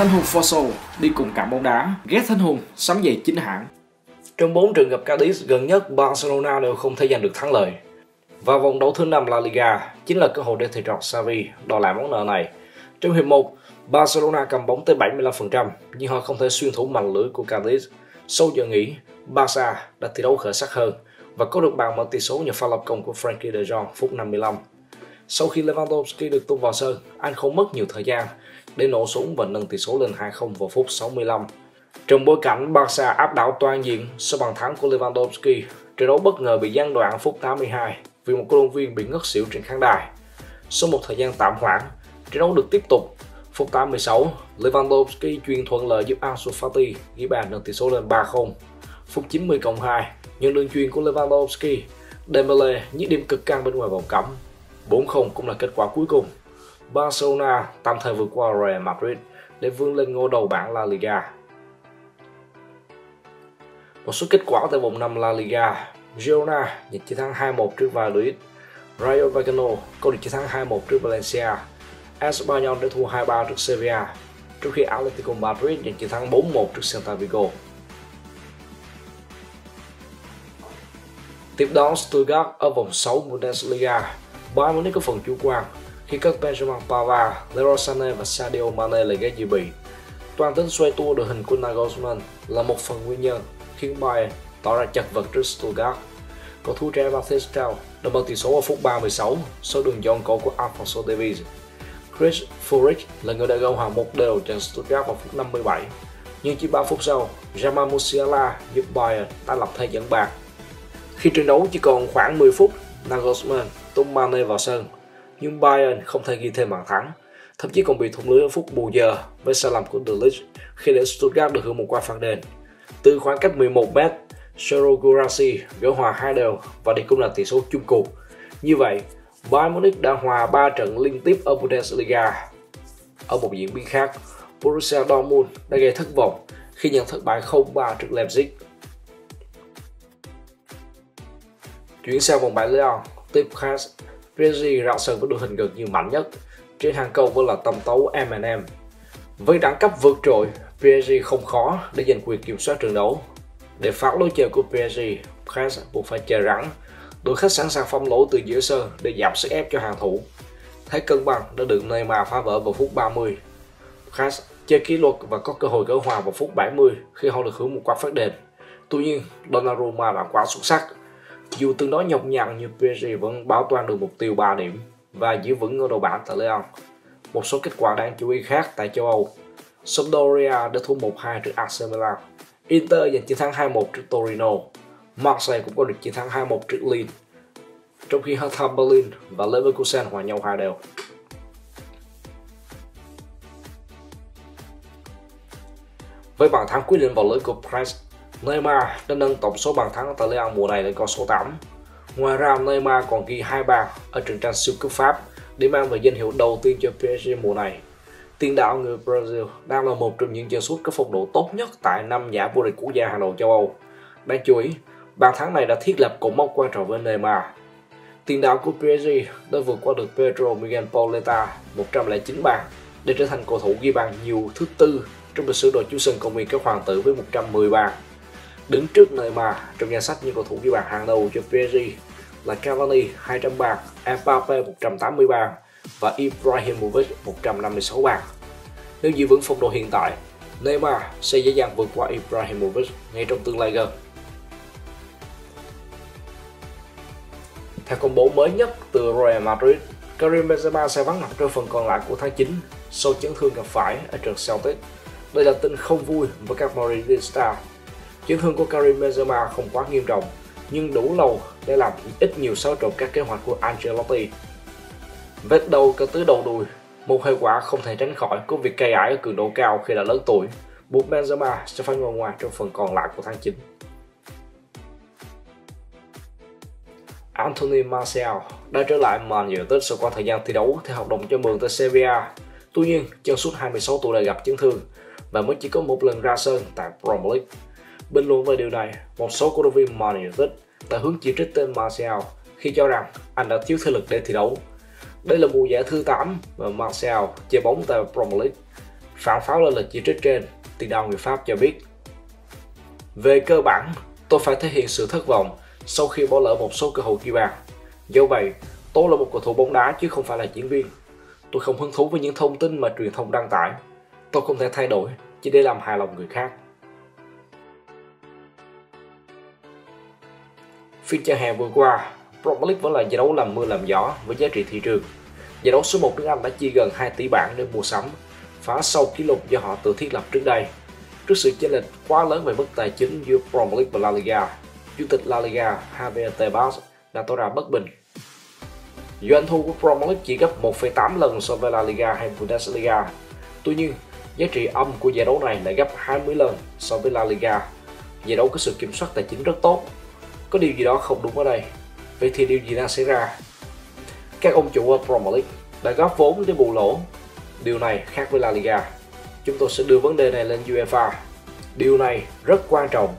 Thanh Hùng Fossil đi cùng cạm bóng đá, ghét Thanh Hùng sắm giày chính hãng. Trong 4 trận gặp Cadiz gần nhất, Barcelona đều không thể giành được thắng lợi. Và vòng đấu thứ 5 La Liga chính là cơ hội để thầy trò Xavi đòi lại món nợ này. Trong hiệp 1, Barcelona cầm bóng tới 75% nhưng họ không thể xuyên thủng màn lưới của Cadiz. Sau giờ nghỉ, Barca đã thi đấu khởi sắc hơn và có được bàn mở tỷ số nhờ pha lập công của Frankie de Jong phút 55. Sau khi Lewandowski được tung vào sân, anh không mất nhiều thời gian để nổ súng và nâng tỷ số lên 2-0 vào phút 65. Trong bối cảnh Barca áp đảo toàn diện sau bàn thắng của Lewandowski, trận đấu bất ngờ bị gián đoạn phút 82 vì một cổ động viên bị ngất xỉu trên khán đài. Sau một thời gian tạm hoãn, trận đấu được tiếp tục. Phút 86, Lewandowski truyền thuận lợi giúp Ansu Fati ghi bàn nâng tỷ số lên 3-0. Phút 90 cộng 2, nhận đường truyền của Lewandowski, Dembele nhích điểm cực căng bên ngoài vòng cấm. 4-0 cũng là kết quả cuối cùng. Barcelona tạm thời vượt qua Real Madrid để vươn lên ngôi đầu bảng La Liga. Một số kết quả tại vòng 5 La Liga, Girona nhận chiến thắng 2-1 trước Valladolid, Rayo Vallecano có được chiến thắng 2-1 trước Valencia, Espanyol đã thua 2-3 trước Sevilla, trước khi Atletico Madrid nhận chiến thắng 4-1 trước Celta Vigo. Tiếp đón Stuttgart ở vòng 6 Bundesliga, Bayern Munich có phần chủ quan khi các Benjamin Pavard, Leroy Sané và Sadio Mane lại ghế dự bị. Toàn tính xoay tua đội hình của Nagelsmann là một phần nguyên nhân khiến Bayern tỏ ra chật vật trước Stuttgart. Cầu thủ trẻ Matthias Strauss đã mở tỷ số ở phút 36 sau đường dọn cổ của Alfonso Davies. Chris Furich là người đã gỡ hòa một đều cho Stuttgart vào phút 57. Nhưng chỉ 3 phút sau, Jamal Musiala giúp Bayern tái lập thế dẫn bàn. Khi trận đấu chỉ còn khoảng 10 phút, Nagelsmann tung Mane vào sân, nhưng Bayern không thể ghi thêm bàn thắng, thậm chí còn bị thủng lưới ở phút bù giờ với sai lầm của De Ligt khi để Stuttgart được hưởng một quả phạt đền. Từ khoảng cách 11 mét, Sergio Gurasi gỡ hòa hai đều và đây cũng là tỷ số chung cuộc. Như vậy, Bayern Munich đã hòa 3 trận liên tiếp ở Bundesliga. Ở một diễn biến khác, Borussia Dortmund đã gây thất vọng khi nhận thất bại 0-3 trước Leipzig. Chuyển sang vòng bảng Leon, tiếp khác, PSG rạo sân với đội hình gần như mạnh nhất. Trên hàng cầu vẫn là tầm tấu M&M. Với đẳng cấp vượt trội, PSG không khó để giành quyền kiểm soát trận đấu. Để phá lối chơi của PSG, Khas buộc phải chơi rắn. Đội khách sẵn sàng phong lỗ từ giữa sân để giảm sức ép cho hàng thủ. Thế cân bằng đã được Neymar phá vỡ vào phút 30. Khas chơi kỷ luật và có cơ hội gỡ hòa vào phút 70 khi họ được hưởng một quả phát đền. Tuy nhiên, Donnarumma đã quá xuất sắc. Dù tương đối nhọc nhằn nhưng PSG vẫn bảo toàn được mục tiêu 3 điểm và giữ vững ngôi đầu bảng tại Lyon. Một số kết quả đáng chú ý khác tại châu Âu Sampdoria đã thua 1-2 trước AC Milan. Inter giành chiến thắng 2-1 trước Torino. Marseille cũng có được chiến thắng 2-1 trước Lille. Trong khi Hertha Berlin và Leverkusen hòa nhau hai đều. Với bàn thắng quyết định vào lưới của Price, Neymar đã nâng tổng số bàn thắng tại Lyon mùa này lên con số 8. Ngoài ra, Neymar còn ghi hai bàn ở trận tranh siêu cúp Pháp để mang về danh hiệu đầu tiên cho PSG mùa này. Tiền đạo người Brazil đang là một trong những chân sút có phong độ tốt nhất tại năm giải vô địch quốc gia hàng đầu châu Âu. Đáng chú ý, bàn thắng này đã thiết lập cột mốc quan trọng với Neymar. Tiền đạo của PSG đã vượt qua được Pedro Miguel Pauleta 109 bàn để trở thành cầu thủ ghi bàn nhiều thứ tư trong lịch sử đội chủ sân công viên các hoàng tử với 110 bàn. Đứng trước Neymar trong danh sách những cầu thủ ghi bàn hàng đầu cho PSG là Cavani 200 bàn, Mbappe 180 bàn và Ibrahimovic 156 bàn. Nếu giữ vững phong độ hiện tại, Neymar sẽ dễ dàng vượt qua Ibrahimovic ngay trong tương lai gần. Theo công bố mới nhất từ Real Madrid, Karim Benzema sẽ vắng mặt trong phần còn lại của tháng 9 sau chấn thương gặp phải ở trận Celtic. Đây là tin không vui với các Madridista. Chấn thương của Karim Benzema không quá nghiêm trọng, nhưng đủ lâu để làm ít nhiều xáo trộn các kế hoạch của Ancelotti Vết đầu cơ tứ đầu đùi, một hệ quả không thể tránh khỏi của việc cây ải ở cường độ cao khi đã lớn tuổi, buộc Benzema sẽ phải ngồi ngoài trong phần còn lại của tháng 9. Anthony Martial đã trở lại Man United sau qua thời gian thi đấu theo hợp đồng cho mượn tới Sevilla. Tuy nhiên, chân suốt 26 tuổi đã gặp chấn thương và mới chỉ có một lần ra sân tại Premier League. Bình luận về điều này, một số cổ động viên Man United đã hướng chỉ trích tên Martial khi cho rằng anh đã thiếu thể lực để thi đấu đây là mùa giải thứ 8 mà Martial chơi bóng tại Premier League. Phản pháo lên lời chỉ trích trên, tiền đạo người Pháp cho biết. Về cơ bản, tôi phải thể hiện sự thất vọng sau khi bỏ lỡ một số cơ hội ghi bàn. Do vậy, tôi là một cầu thủ bóng đá chứ không phải là diễn viên. Tôi không hứng thú với những thông tin mà truyền thông đăng tải. Tôi không thể thay đổi chỉ để làm hài lòng người khác. Phiên chào hè vừa qua, Premier League vẫn là giải đấu làm mưa làm gió với giá trị thị trường. Giải đấu số 1 nước Anh đã chi gần 2 tỷ bảng để mua sắm, phá sâu kỷ lục do họ tự thiết lập trước đây. Trước sự chênh lệch quá lớn về mức tài chính giữa Premier League và La Liga, Chủ tịch La Liga Javier Tebas đã tỏ ra bất bình. Doanh thu của Premier League chỉ gấp 1,8 lần so với La Liga hay Bundesliga. Tuy nhiên, giá trị âm của giải đấu này lại gấp 20 lần so với La Liga. Giải đấu có sự kiểm soát tài chính rất tốt. Có điều gì đó không đúng ở đây. Vậy thì điều gì đang xảy ra? Các ông chủ ở Premier League đã góp vốn để bù lỗ. Điều này khác với La Liga. Chúng tôi sẽ đưa vấn đề này lên UEFA. Điều này rất quan trọng,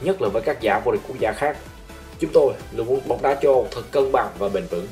nhất là với các giải vô địch quốc gia khác. Chúng tôi luôn muốn bóng đá châu Âu thật cân bằng và bền vững.